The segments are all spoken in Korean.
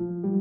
어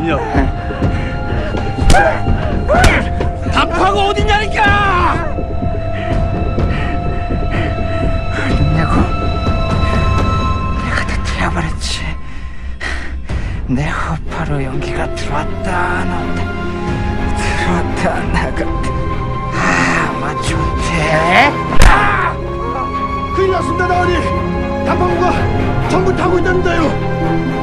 디냐? 단파가 어디냐니까! 어딨냐고? 내가 다 태워버렸지. 내 허파로 연기가 들어왔다 나왔다 들어왔다 나갔다. 아 마주태. 큰일 났습니다, 나으리! 단파구가 전부 타고 있답니다요!